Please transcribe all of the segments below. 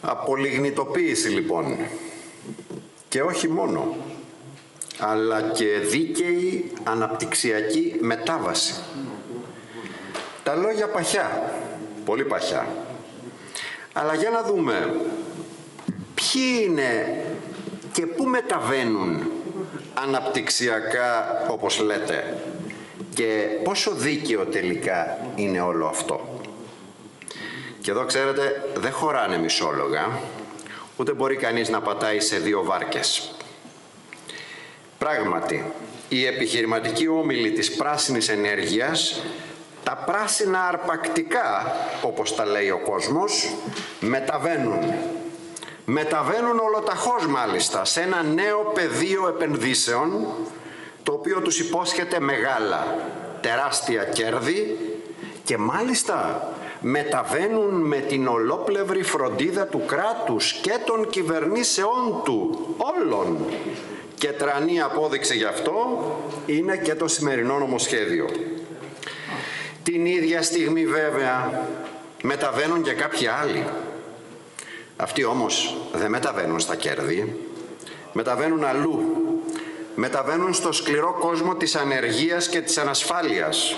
Απολιγνητοποίηση λοιπόν. Και όχι μόνο, αλλά και δίκαιη αναπτυξιακή μετάβαση. Τα λόγια παχιά, πολύ παχιά. Αλλά για να δούμε ποιοι είναι και πού μεταβαίνουν αναπτυξιακά όπως λέτε και πόσο δίκαιο τελικά είναι όλο αυτό. Και εδώ ξέρετε δεν χωράνε μισόλογα, ούτε μπορεί κανείς να πατάει σε δύο βάρκες. Πράγματι, η επιχειρηματική όμιλη της πράσινης ενέργειας, τα πράσινα αρπακτικά, όπως τα λέει ο κόσμος, μεταβαίνουν. Μεταβαίνουν ολοταχώς μάλιστα σε ένα νέο πεδίο επενδύσεων, το οποίο τους υπόσχεται μεγάλα, τεράστια κέρδη και μάλιστα μεταβαίνουν με την ολόπλευρη φροντίδα του κράτους και των κυβερνήσεών του, όλων. Και τρανή απόδειξη γι' αυτό είναι και το σημερινό νομοσχέδιο. Την ίδια στιγμή βέβαια μεταβαίνουν και κάποιοι άλλοι. Αυτοί όμως δεν μεταβαίνουν στα κέρδη, μεταβαίνουν αλλού. Μεταβαίνουν στο σκληρό κόσμο της ανεργίας και της ανασφάλειας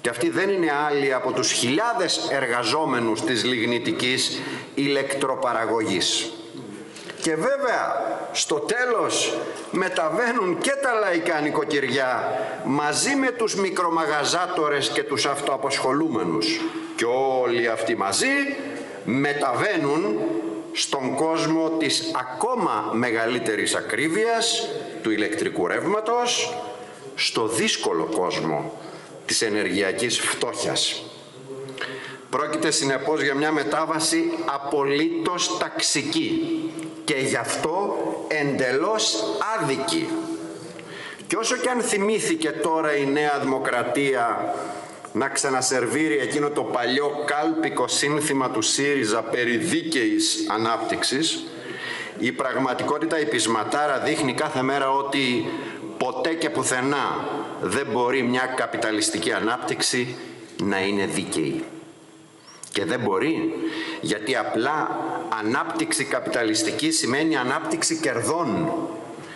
και αυτοί δεν είναι άλλοι από τους χιλιάδες εργαζόμενους της λιγνητικής ηλεκτροπαραγωγής. Και βέβαια στο τέλος μεταβαίνουν και τα λαϊκά νοικοκυριά μαζί με τους μικρομαγαζάτορες και τους αυτοαπασχολούμενους. Και όλοι αυτοί μαζί μεταβαίνουν στον κόσμο της ακόμα μεγαλύτερης ακρίβειας του ηλεκτρικού ρεύματος, στο δύσκολο κόσμο της ενεργειακής φτώχειας. Πρόκειται συνεπώς για μια μετάβαση απολύτως ταξική και γι' αυτό εντελώς άδικη. Και όσο και αν θυμήθηκε τώρα η Νέα Δημοκρατία να ξανασερβίρει εκείνο το παλιό κάλπικο σύνθημα του ΣΥΡΙΖΑ περί δίκαιης ανάπτυξης, η πραγματικότητα η πεισματάρα δείχνει κάθε μέρα ότι ποτέ και πουθενά δεν μπορεί μια καπιταλιστική ανάπτυξη να είναι δίκαιη. Και δεν μπορεί, γιατί απλά ανάπτυξη καπιταλιστική σημαίνει ανάπτυξη κερδών.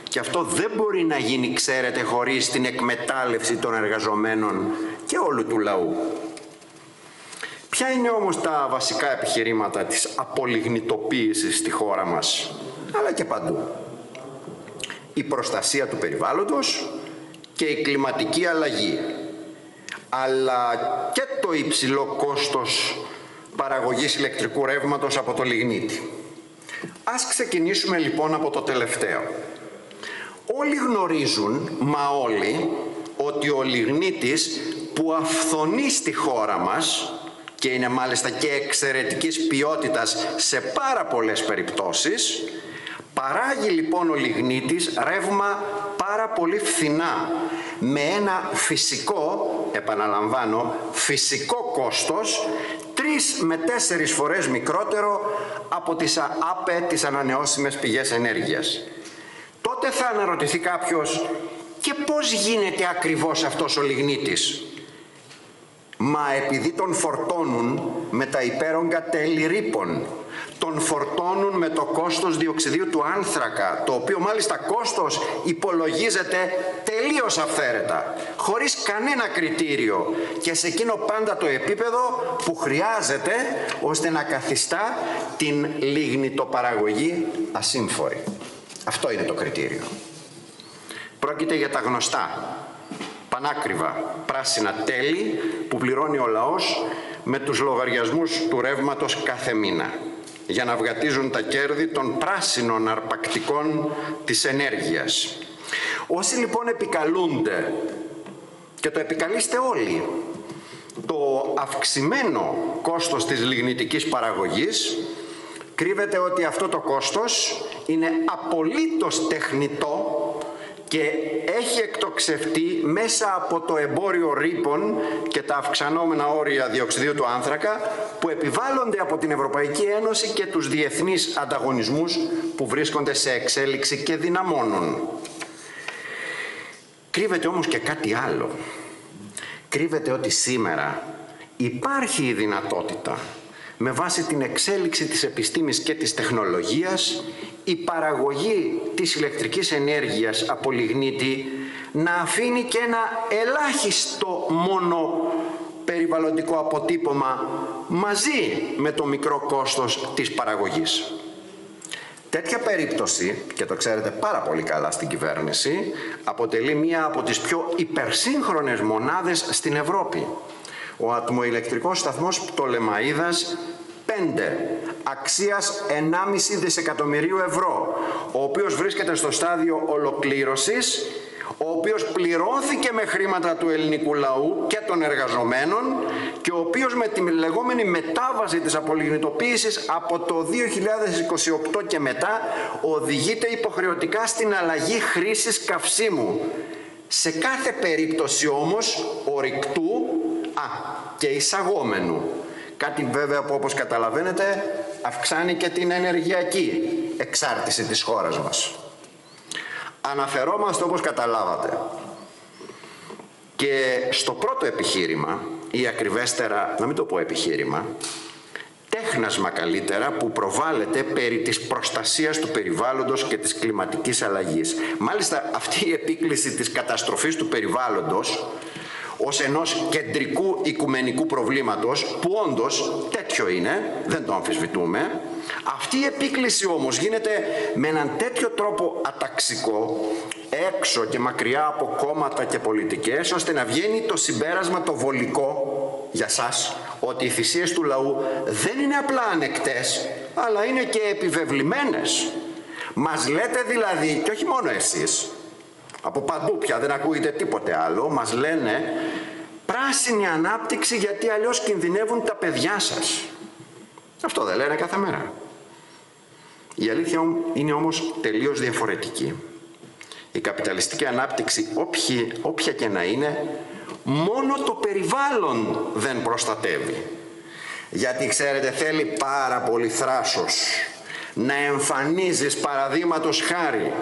Και αυτό δεν μπορεί να γίνει, ξέρετε, χωρίς την εκμετάλλευση των εργαζομένων και όλου του λαού. Ποια είναι όμως τα βασικά επιχειρήματα της απολιγνητοποίησης στη χώρα μας, αλλά και παντού. Η προστασία του περιβάλλοντος, και η κλιματική αλλαγή αλλά και το υψηλό κόστος παραγωγής ηλεκτρικού ρεύματος από το λιγνίτη. Ας ξεκινήσουμε λοιπόν από το τελευταίο. Όλοι γνωρίζουν, μα όλοι, ότι ο λιγνίτης που αυθονεί στη χώρα μας και είναι μάλιστα και εξαιρετικής ποιότητας σε πάρα πολλές περιπτώσεις, παράγει λοιπόν ο λιγνίτης ρεύμα πάρα πολύ φθηνά με ένα φυσικό, επαναλαμβάνω, φυσικό κόστος τρεις με τέσσερις φορές μικρότερο από τις ΑΠΕ, τις ανανεώσιμες πηγές ενέργειας. Τότε θα αναρωτηθεί κάποιος και πώς γίνεται ακριβώς αυτός ο λιγνίτης; Μα επειδή τον φορτώνουν με τα υπέρογκα τέλη ρήπων τον φορτώνουν με το κόστος διοξιδίου του άνθρακα, το οποίο μάλιστα κόστος υπολογίζεται τελείως αυθαίρετα, χωρίς κανένα κριτήριο και σε εκείνο πάντα το επίπεδο που χρειάζεται ώστε να καθιστά την λιγνητοπαραγωγή ασύμφορη. Αυτό είναι το κριτήριο. Πρόκειται για τα γνωστά, πανάκριβα, πράσινα τέλη που πληρώνει ο λαός με τους λογαριασμούς του ρεύματος κάθε μήνα για να βγατίζουν τα κέρδη των πράσινων αρπακτικών της ενέργειας. Όσοι λοιπόν επικαλούνται, και το επικαλείστε όλοι, το αυξημένο κόστος της λιγνητικής παραγωγής, κρύβεται ότι αυτό το κόστος είναι απολύτως τεχνητό και έχει εκτοξευτεί μέσα από το εμπόριο ρήπων και τα αυξανόμενα όρια διοξιδίου του άνθρακα που επιβάλλονται από την Ευρωπαϊκή Ένωση και τους διεθνείς ανταγωνισμούς που βρίσκονται σε εξέλιξη και δυναμώνουν. Κρύβεται όμως και κάτι άλλο. Κρύβεται ότι σήμερα υπάρχει η δυνατότητα με βάση την εξέλιξη της επιστήμης και της τεχνολογίας η παραγωγή της ηλεκτρικής ενέργειας από λιγνίτη να αφήνει και ένα ελάχιστο μόνο περιβαλλοντικό αποτύπωμα μαζί με το μικρό κόστος της παραγωγής. Τέτοια περίπτωση, και το ξέρετε πάρα πολύ καλά στην κυβέρνηση, αποτελεί μία από τις πιο υπερσύγχρονες μονάδες στην Ευρώπη. Ο ατμοηλεκτρικός σταθμός Πτολεμαΐδας 5 αξίας 1,5 δισεκατομμυρίου ευρώ, ο οποίος βρίσκεται στο στάδιο ολοκλήρωσης ο οποίος πληρώθηκε με χρήματα του ελληνικού λαού και των εργαζομένων και ο οποίος με τη λεγόμενη μετάβαση της απολιγνητοποίησης από το 2028 και μετά οδηγείται υποχρεωτικά στην αλλαγή χρήσης καυσίμου. Σε κάθε περίπτωση όμως ορυκτού α, και εισαγόμενου. Κάτι βέβαια που όπως καταλαβαίνετε αυξάνει και την ενεργειακή εξάρτηση της χώρας μας. Αναφερόμαστε όπως καταλάβατε και στο πρώτο επιχείρημα ή ακριβέστερα, να μην το πω επιχείρημα, τέχνασμα καλύτερα που προβάλλεται περί της προστασίας του περιβάλλοντος και της κλιματικής αλλαγής. Μάλιστα αυτή η επίκληση της καταστροφής του περιβάλλοντος ως ενός κεντρικού οικουμενικού προβλήματος που όντως τέτοιο είναι, δεν το αμφισβητούμε αυτή η επίκληση όμως γίνεται με έναν τέτοιο τρόπο αταξικό έξω και μακριά από κόμματα και πολιτικές ώστε να βγαίνει το συμπέρασμα το βολικό για σας ότι οι θυσίες του λαού δεν είναι απλά ανεκτές αλλά είναι και επιβεβλημένες. Μας λέτε δηλαδή, και όχι μόνο εσείς, από παντού πια δεν ακούγεται τίποτε άλλο, μας λένε πράσινη ανάπτυξη γιατί αλλιώς κινδυνεύουν τα παιδιά σας. Αυτό δεν λένε κάθε μέρα. Η αλήθεια είναι όμως τελείως διαφορετική. Η καπιταλιστική ανάπτυξη, όποια, όποια και να είναι, μόνο το περιβάλλον δεν προστατεύει. Γιατί ξέρετε θέλει πάρα πολύ θράσος να εμφανίζεις παραδείγματος χάρη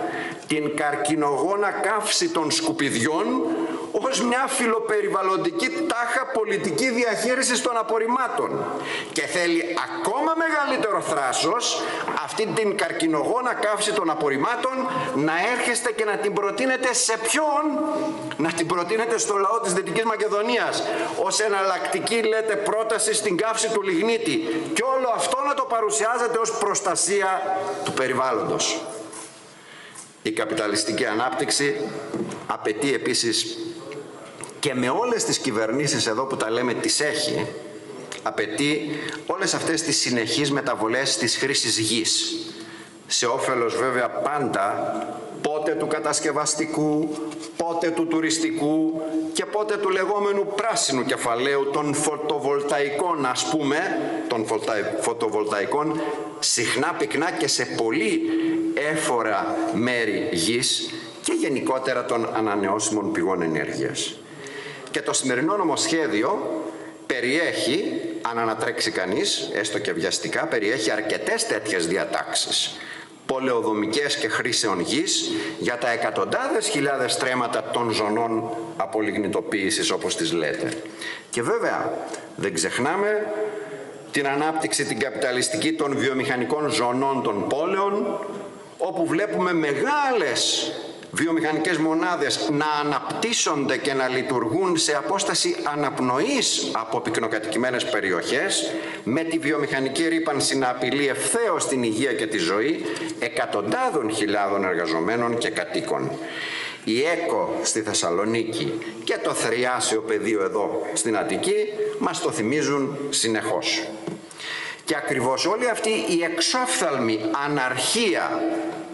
την καρκινογόνα καύση των σκουπιδιών ως μια φιλοπεριβαλλοντική τάχα πολιτική διαχείρισης των απορριμμάτων. Και θέλει ακόμα μεγαλύτερο θράσος αυτή την καρκινογόνα καύση των απορριμμάτων να έρχεστε και να την προτείνετε σε ποιον; Να την προτείνετε στο λαό της Δυτικής Μακεδονίας. Ως εναλλακτική λέτε πρόταση στην καύση του λιγνίτη. Και όλο αυτό να το παρουσιάζετε ως προστασία του περιβάλλοντος. Η καπιταλιστική ανάπτυξη απαιτεί επίσης και με όλες τις κυβερνήσεις εδώ που τα λέμε τις έχει, απαιτεί όλες αυτές τις συνεχείς μεταβολές της χρήσης γης. Σε όφελος βέβαια πάντα πότε του κατασκευαστικού, πότε του τουριστικού και πότε του λεγόμενου πράσινου κεφαλαίου των φωτοβολταϊκών ας πούμε, των φωτοβολταϊκών συχνά πυκνά και σε πολύ έφορα μέρη γης και γενικότερα των ανανεώσιμων πηγών ενέργειας. Και το σημερινό νομοσχέδιο περιέχει, αν ανατρέξει κανείς, έστω και βιαστικά, περιέχει αρκετές τέτοιες διατάξεις πολεοδομικές και χρήσεων γης για τα εκατοντάδες χιλιάδες τρέματα των ζωνών απολιγνητοποίησης όπως τις λέτε. Και βέβαια δεν ξεχνάμε την ανάπτυξη την καπιταλιστική των βιομηχανικών ζωνών των πόλεων όπου βλέπουμε μεγάλες βιομηχανικές μονάδες να αναπτύσσονται και να λειτουργούν σε απόσταση αναπνοής από πυκνοκατοικημένες περιοχές με τη βιομηχανική ρήπανση να απειλεί ευθέως την υγεία και τη ζωή εκατοντάδων χιλιάδων εργαζομένων και κατοίκων. Η ΕΚΟ στη Θεσσαλονίκη και το θριάσιο πεδίο εδώ στην Αττική μας το θυμίζουν συνεχώς. Και ακριβώς όλη αυτή η εξόφθαλμη αναρχία,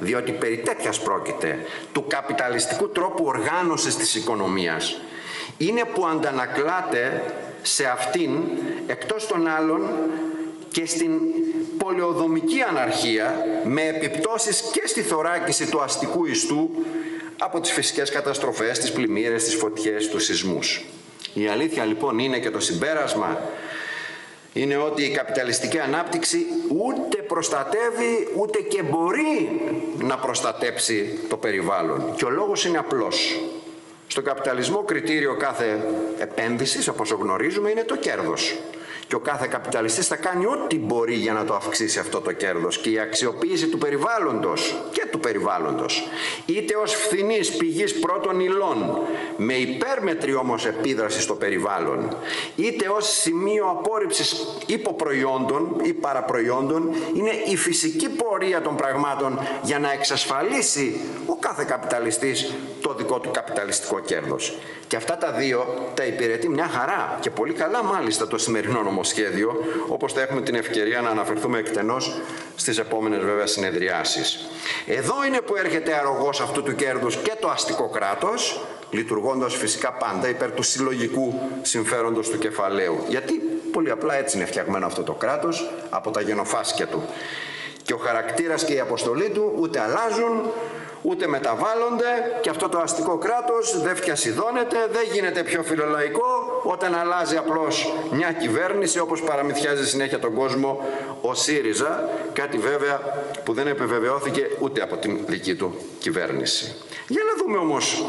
διότι περί τέτοιας πρόκειται, του καπιταλιστικού τρόπου οργάνωσης της οικονομίας, είναι που αντανακλάται σε αυτήν, εκτός των άλλων, και στην πολεοδομική αναρχία, με επιπτώσεις και στη θωράκιση του αστικού ιστού από τις φυσικές καταστροφές, τις πλημμύρες, τις φωτιές, τους σεισμούς. Η αλήθεια λοιπόν είναι και το συμπέρασμα είναι ότι η καπιταλιστική ανάπτυξη ούτε προστατεύει ούτε και μπορεί να προστατέψει το περιβάλλον. Και ο λόγος είναι απλός. Στο καπιταλισμό κριτήριο κάθε επένδυσης, όπως γνωρίζουμε, είναι το κέρδος. Και ο κάθε καπιταλιστής θα κάνει ό,τι μπορεί για να το αυξήσει αυτό το κέρδος. Και η αξιοποίηση του περιβάλλοντος και του περιβάλλοντος είτε ως φθηνής πηγής πρώτων υλών με υπέρμετρη όμως επίδραση στο περιβάλλον είτε ως σημείο απόρριψης υποπροϊόντων ή παραπροϊόντων είναι η φυσική πορεία των πραγμάτων για να εξασφαλίσει ο κάθε καπιταλιστής το δικό του καπιταλιστικό κέρδος. Και αυτά τα δύο τα υπηρετεί μια χαρά και πολύ καλά μάλιστα το σημερινό νομοσχέδιο, όπως θα έχουμε την ευκαιρία να αναφερθούμε εκτενώς στις επόμενες βέβαια συνεδριάσεις. Εδώ είναι που έρχεται αρρωγός αυτού του κέρδους και το αστικό κράτος, λειτουργώντας φυσικά πάντα υπέρ του συλλογικού συμφέροντος του κεφαλαίου. Γιατί πολύ απλά έτσι είναι φτιαγμένο αυτό το κράτος από τα γενοφάσκια του. Και ο χαρακτήρας και η αποστολή του ούτε αλλάζουν, ούτε μεταβάλλονται και αυτό το αστικό κράτος δεν φτιασιδώνεται, δεν γίνεται πιο φιλολαϊκό όταν αλλάζει απλώς μια κυβέρνηση όπως παραμυθιάζει συνέχεια τον κόσμο ο ΣΥΡΙΖΑ, κάτι βέβαια που δεν επιβεβαιώθηκε ούτε από την δική του κυβέρνηση. Για να δούμε όμως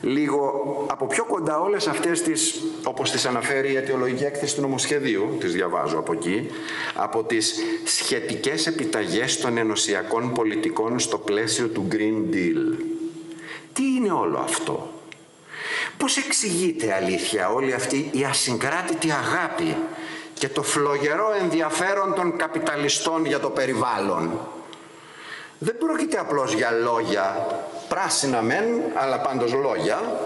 λίγο από πιο κοντά όλες αυτές τις, όπως τις αναφέρει η αιτιολογική έκθεση του νομοσχεδίου, τις διαβάζω από εκεί, από τις σχετικές επιταγές των ενωσιακών πολιτικών στο πλαίσιο του Green Deal. Τι είναι όλο αυτό; Πώς εξηγείται αλήθεια όλη αυτή η ασυγκράτητη αγάπη και το φλογερό ενδιαφέρον των καπιταλιστών για το περιβάλλον; Δεν πρόκειται απλώς για λόγια πράσινα μεν, αλλά πάντως λόγια,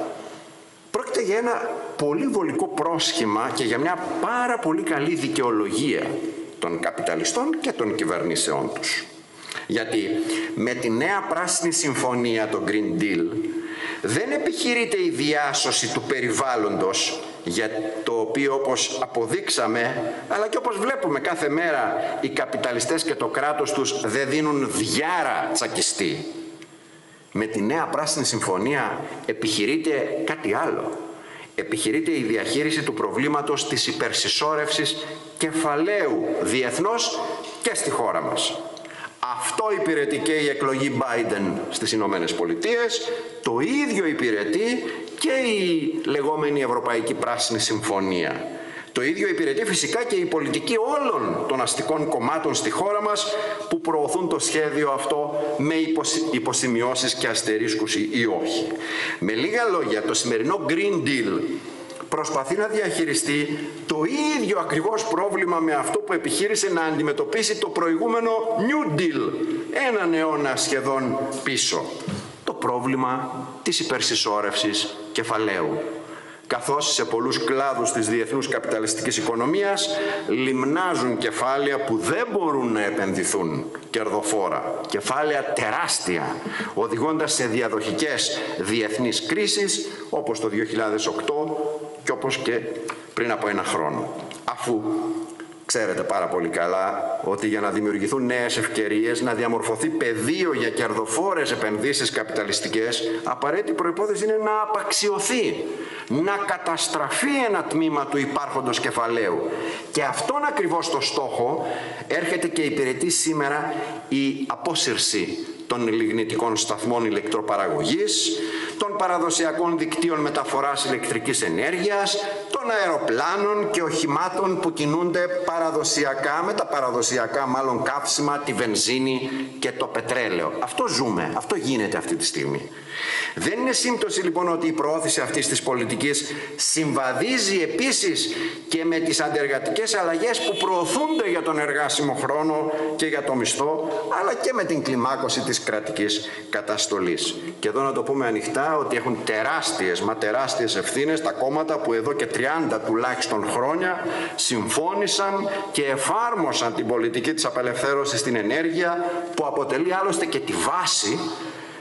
πρόκειται για ένα πολύ βολικό πρόσχημα και για μια πάρα πολύ καλή δικαιολογία των καπιταλιστών και των κυβερνήσεών τους. Γιατί με τη νέα πράσινη συμφωνία, το Green Deal, δεν επιχειρείται η διάσωση του περιβάλλοντος για το οποίο όπως αποδείξαμε αλλά και όπως βλέπουμε κάθε μέρα οι καπιταλιστές και το κράτος τους δεν δίνουν διάρα τσακιστή με τη νέα πράσινη συμφωνία επιχειρείται κάτι άλλο. Επιχειρείται η διαχείριση του προβλήματος της υπερσυσσόρευσης κεφαλαίου διεθνώς και στη χώρα μας. Αυτό υπηρετεί και η εκλογή Biden στις Ηνωμένες Πολιτείες, το ίδιο υπηρετεί και η λεγόμενη Ευρωπαϊκή Πράσινη Συμφωνία. Το ίδιο υπηρετεί φυσικά και η πολιτική όλων των αστικών κομμάτων στη χώρα μας που προωθούν το σχέδιο αυτό με υποσημειώσεις και αστερίσκους ή όχι. Με λίγα λόγια, το σημερινό Green Deal προσπαθεί να διαχειριστεί το ίδιο ακριβώς πρόβλημα με αυτό που επιχείρησε να αντιμετωπίσει το προηγούμενο New Deal, έναν αιώνα σχεδόν πίσω. Το πρόβλημα της υπερσυσσόρευσης κεφαλαίου καθώς σε πολλούς κλάδους της διεθνούς καπιταλιστικής οικονομίας λιμνάζουν κεφάλαια που δεν μπορούν να επενδυθούν κερδοφόρα, κεφάλαια τεράστια, οδηγώντας σε διαδοχικές διεθνείς κρίσεις όπως το 2008 και όπως και πριν από ένα χρόνο. Αφού Ξέρετε πάρα πολύ καλά ότι για να δημιουργηθούν νέες ευκαιρίες, να διαμορφωθεί πεδίο για κερδοφόρες επενδύσεις καπιταλιστικές, απαραίτητη προϋπόθεση είναι να απαξιωθεί, να καταστραφεί ένα τμήμα του υπάρχοντος κεφαλαίου. Και αυτόν ακριβώς το στόχο έρχεται και υπηρετεί σήμερα η απόσυρση των λιγνητικών σταθμών ηλεκτροπαραγωγής, των παραδοσιακών δικτύων μεταφοράς ηλεκτρικής ενέργειας, των αεροπλάνων και οχημάτων που κινούνται παραδοσιακά, με τα παραδοσιακά μάλλον καύσιμα, τη βενζίνη και το πετρέλαιο. Αυτό ζούμε, αυτό γίνεται αυτή τη στιγμή. Δεν είναι σύμπτωση λοιπόν ότι η προώθηση αυτής της πολιτικής συμβαδίζει επίσης και με τις αντεργατικές αλλαγές που προωθούνται για τον εργάσιμο χρόνο και για το μισθό, αλλά και με την κλιμάκωση της κρατικής καταστολής. Και εδώ να το πούμε ανοιχτά ότι έχουν τεράστιες, μα τεράστιες ευθύνες τα κόμματα που εδώ και 30 τουλάχιστον χρόνια συμφώνησαν και εφάρμοσαν την πολιτική της απελευθέρωσης στην ενέργεια που αποτελεί άλλωστε και τη βάση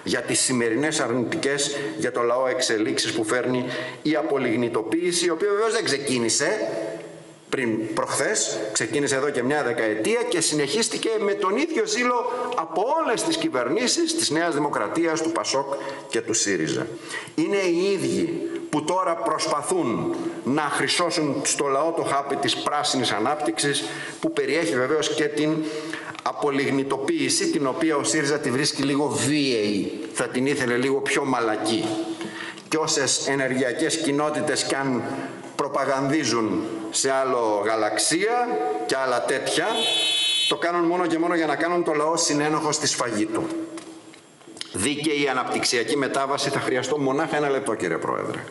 για τις σημερινές αρνητικές για το λαό εξελίξεις που φέρνει η απολιγνητοποίηση, η οποία βεβαίως δεν ξεκίνησε πριν προχθές, ξεκίνησε εδώ και μια δεκαετία και συνεχίστηκε με τον ίδιο ζήλο από όλες τις κυβερνήσεις της Νέας Δημοκρατίας, του Πασόκ και του ΣΥΡΙΖΑ. Είναι οι ίδιοι που τώρα προσπαθούν να χρυσώσουν στο λαό το χάπι της πράσινης ανάπτυξης που περιέχει βεβαίως και την απολιγνητοποίηση την οποία ο ΣΥΡΙΖΑ τη βρίσκει λίγο βίαιη, θα την ήθελε λίγο πιο μαλακή. Και όσες ενεργειακές κοινότητες κι αν προπαγανδίζουν σε άλλο γαλαξία και άλλα τέτοια, το κάνουν μόνο και μόνο για να κάνουν το λαό συνένοχο στη σφαγή του. Δίκαιη αναπτυξιακή μετάβαση, θα χρειαστώ μονάχα ένα λεπτό κύριε Πρόεδρε.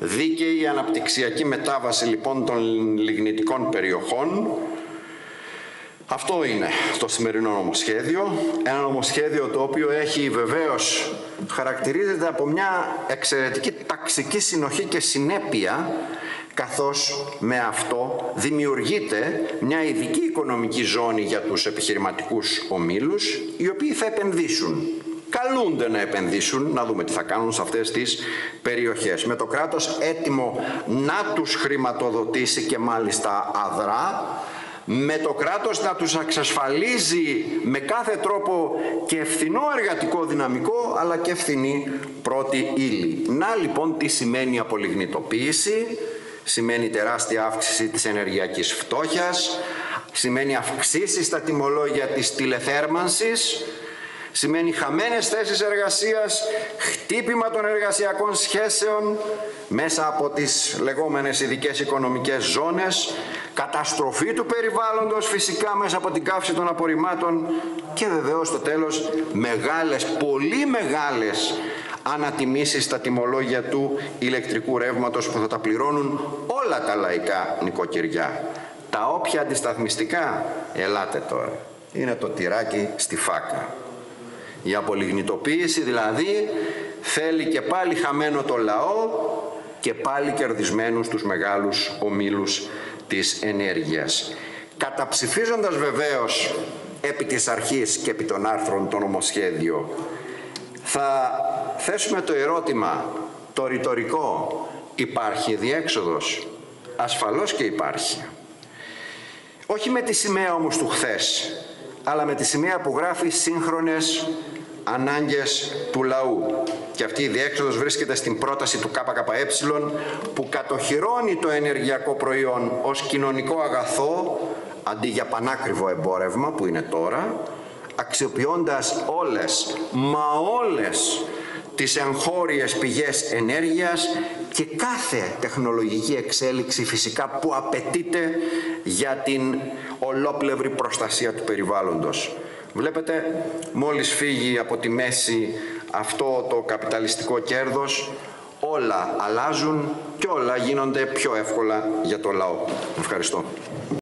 Δίκαιη αναπτυξιακή μετάβαση λοιπόν των λιγνητικών περιοχών αυτό είναι το σημερινό νομοσχέδιο. Ένα νομοσχέδιο το οποίο έχει βεβαίως χαρακτηρίζεται από μια εξαιρετική ταξική συνοχή και συνέπεια καθώς με αυτό δημιουργείται μια ειδική οικονομική ζώνη για τους επιχειρηματικούς ομίλους οι οποίοι θα επενδύσουν καλούνται να επενδύσουν, να δούμε τι θα κάνουν σε αυτές τις περιοχές. Με το κράτος έτοιμο να τους χρηματοδοτήσει και μάλιστα αδρά, με το κράτος να τους εξασφαλίζει με κάθε τρόπο και ευθυνό εργατικό δυναμικό αλλά και ευθυνή πρώτη ύλη. Να λοιπόν τι σημαίνει απολιγνητοποίηση, σημαίνει τεράστια αύξηση της ενεργειακής φτώχειας, σημαίνει αυξήσεις στα τιμολόγια της τηλεθέρμανσης, σημαίνει χαμένες θέσεις εργασίας, χτύπημα των εργασιακών σχέσεων μέσα από τις λεγόμενες ειδικές οικονομικές ζώνες, καταστροφή του περιβάλλοντος φυσικά μέσα από την καύση των απορριμμάτων και βεβαίως στο τέλος μεγάλες, πολύ μεγάλες ανατιμήσεις στα τιμολόγια του ηλεκτρικού ρεύματος που θα τα πληρώνουν όλα τα λαϊκά νοικοκυριά. Τα όποια αντισταθμιστικά, ελάτε τώρα, είναι το τυράκι στη φάκα. Η απολιγνητοποίηση δηλαδή θέλει και πάλι χαμένο το λαό και πάλι κερδισμένους τους μεγάλους ομίλους της ενέργειας. Καταψηφίζοντας βεβαίως επί της αρχής και επί των άρθρων το νομοσχέδιο θα θέσουμε το ερώτημα, το ρητορικό, υπάρχει διέξοδος; Ασφαλώς και υπάρχει. Όχι με τη σημαία όμως του χθες, αλλά με τη σημαία που γράφει σύγχρονες ανάγκες του λαού. Και αυτή η διέξοδος βρίσκεται στην πρόταση του ΚΚΕ που κατοχυρώνει το ενεργειακό προϊόν ως κοινωνικό αγαθό αντί για πανάκριβο εμπόρευμα που είναι τώρα, αξιοποιώντας όλες, μα όλες τις εγχώριες πηγές ενέργειας και κάθε τεχνολογική εξέλιξη φυσικά που απαιτείται για την ολόπλευρη προστασία του περιβάλλοντος. Βλέπετε, μόλις φύγει από τη μέση αυτό το καπιταλιστικό κέρδος, όλα αλλάζουν και όλα γίνονται πιο εύκολα για το λαό. Ευχαριστώ.